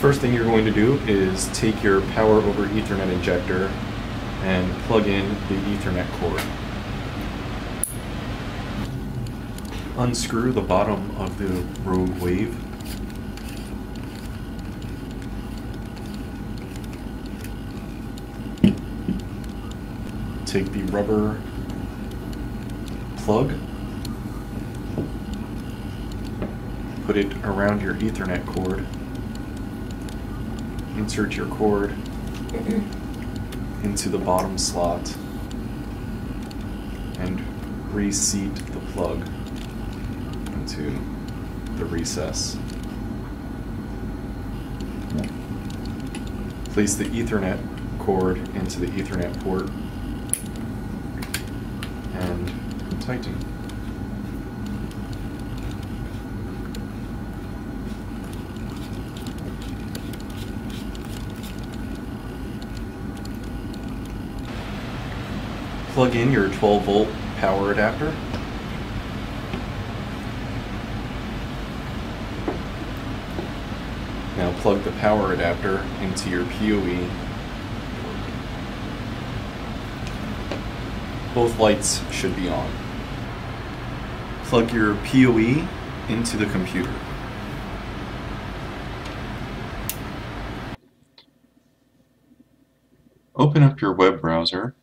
First thing you're going to do is take your power over Ethernet injector and plug in the Ethernet cord. Unscrew the bottom of the Rogue Wave. Take the rubber plug, put it around your Ethernet cord, insert your cord mm-hmm. into the bottom slot, and reseat the plug into the recess. Place the Ethernet cord into the Ethernet port and tighten. Plug in your 12 volt power adapter. Now plug the power adapter into your PoE. Both lights should be on. Plug your PoE into the computer. Open up your web browser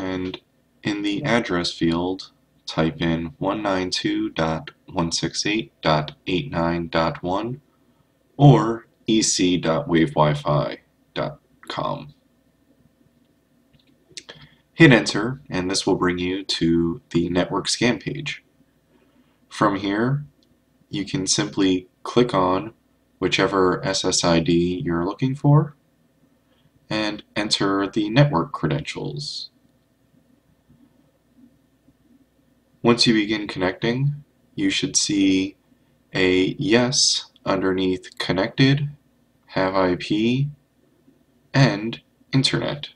and in the address field type in 192.168.89.1 or ec.wavewifi.com. Hit enter and this will bring you to the network scan page. From here you can simply click on whichever SSID you're looking for and enter the network credentials. Once you begin connecting, you should see a yes underneath connected, have IP, and internet.